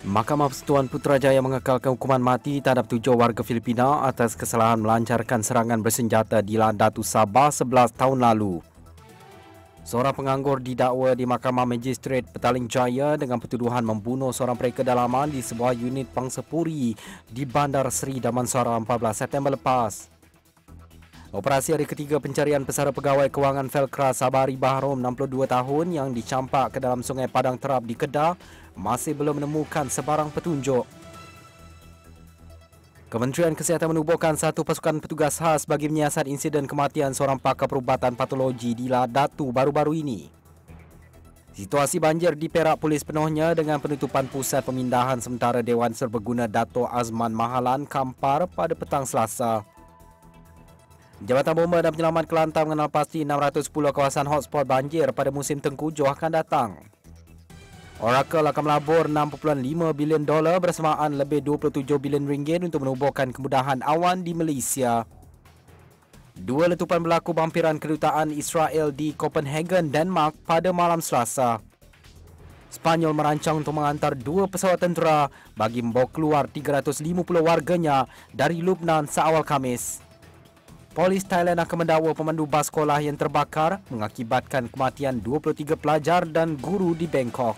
Mahkamah Persatuan Putrajaya mengekalkan hukuman mati terhadap tujuh warga Filipina atas kesalahan melancarkan serangan bersenjata di Landatu Sabah 11 tahun lalu. Seorang penganggur didakwa di Mahkamah Magistrate Petaling Jaya dengan pertuduhan membunuh seorang pereka dalaman di sebuah unit pangsapuri di Bandar Seri Damansara 14 September lepas. Operasi hari ketiga pencarian pesara pegawai kewangan Felkra Sabari Bahrom 62 tahun yang dicampak ke dalam sungai Padang Terap di Kedah masih belum menemukan sebarang petunjuk. Kementerian Kesihatan menubuhkan satu pasukan petugas khas bagi menyiasat insiden kematian seorang pakar perubatan patologi di Ladatu baru-baru ini. Situasi banjir di Perak Polis penuhnya dengan penutupan pusat pemindahan sementara Dewan Serbaguna Dato' Azman Mahalan Kampar pada petang Selasa. Jabatan Bomba dan Penyelamat Kelantan mengenal pasti 610 kawasan hotspot banjir pada musim tengkujuh akan datang. Oracle akan melabur 6.5 bilion dolar bersamaan lebih 27 bilion ringgit untuk menubuhkan kemudahan awan di Malaysia. Dua letupan berlaku bampiran kedutaan Israel di Copenhagen, Denmark pada malam Selasa. Spanyol merancang untuk mengantar dua pesawat tentera bagi membawa keluar 350 warganya dari Lubnan seawal Kamis. Polis Thailand akan mendakwa pemandu bas sekolah yang terbakar mengakibatkan kematian 23 pelajar dan guru di Bangkok.